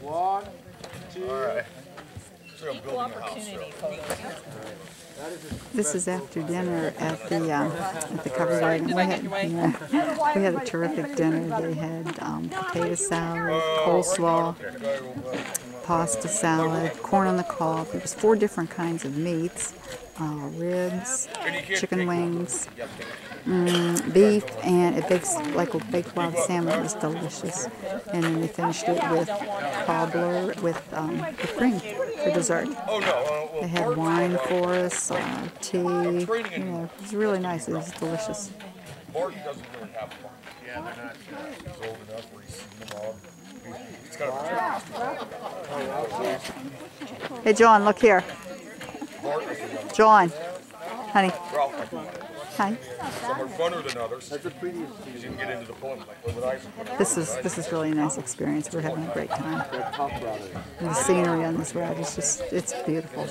One, two. All right. So Equal building a house. opportunity This is after dinner at the um, at the covered wagon. We had, yeah, we had a terrific dinner. They had um, potato salad, coleslaw, pasta salad, corn on the cob. There was four different kinds of meats, uh, ribs, chicken wings, mm, beef, and it bakes like a baked wild salmon. It was delicious. And then they finished it with cobbler with um, with cream for dessert. Oh no. Uh, They had wine for us, uh, tea. You know, it was really nice. It was delicious. Martin doesn't have fun. Yeah, they're not. He's old enough where he's seen them all. He's got a Hey, John, look here. John, honey, hi. Some are funner than others. That's the prettiest. You didn't get into the poem like with Isaac. This is this is really a nice experience. We're having a great time. And the scenery on this ride is just it's beautiful.